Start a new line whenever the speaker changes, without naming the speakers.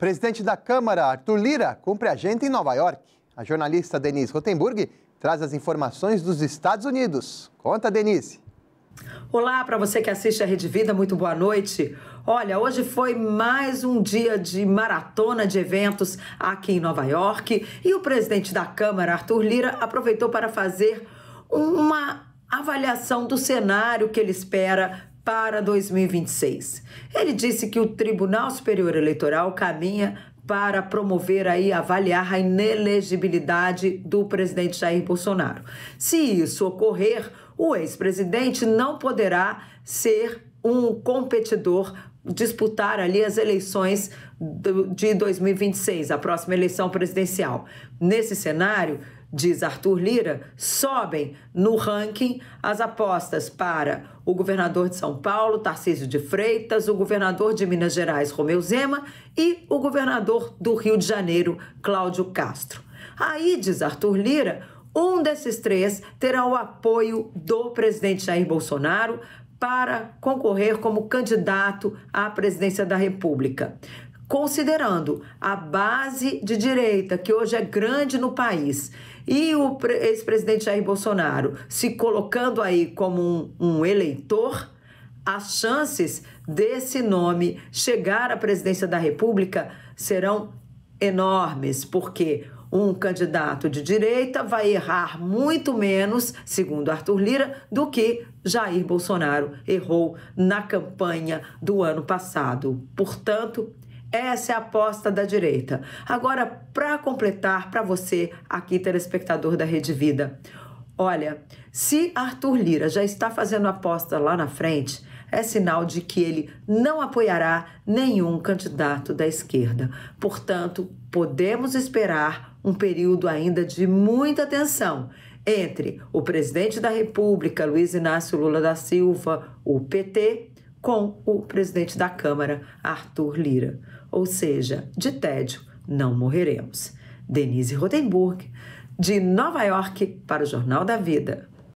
Presidente da Câmara, Arthur Lira, cumpre agenda em Nova York. A jornalista Denise Rotenburg traz as informações dos Estados Unidos. Conta, Denise.
Olá, para você que assiste a Rede Vida, muito boa noite. Olha, hoje foi mais um dia de maratona de eventos aqui em Nova York e o presidente da Câmara, Arthur Lira, aproveitou para fazer uma avaliação do cenário que ele espera para 2026. Ele disse que o Tribunal Superior Eleitoral caminha para promover aí avaliar a inelegibilidade do presidente Jair Bolsonaro. Se isso ocorrer, o ex-presidente não poderá ser um competidor disputar ali as eleições de 2026, a próxima eleição presidencial. Nesse cenário, diz Arthur Lira, sobem no ranking as apostas para o governador de São Paulo, Tarcísio de Freitas, o governador de Minas Gerais, Romeu Zema, e o governador do Rio de Janeiro, Cláudio Castro. Aí, diz Arthur Lira, um desses três terá o apoio do presidente Jair Bolsonaro para concorrer como candidato à presidência da República considerando a base de direita, que hoje é grande no país, e o ex-presidente Jair Bolsonaro se colocando aí como um, um eleitor, as chances desse nome chegar à presidência da República serão enormes, porque um candidato de direita vai errar muito menos, segundo Arthur Lira, do que Jair Bolsonaro errou na campanha do ano passado. Portanto, essa é a aposta da direita. Agora, para completar para você, aqui telespectador da Rede Vida, olha, se Arthur Lira já está fazendo aposta lá na frente, é sinal de que ele não apoiará nenhum candidato da esquerda. Portanto, podemos esperar um período ainda de muita tensão entre o presidente da República, Luiz Inácio Lula da Silva, o PT, com o presidente da Câmara, Arthur Lira ou seja, de tédio não morreremos. Denise Rotenburg, de Nova York, para o Jornal da Vida.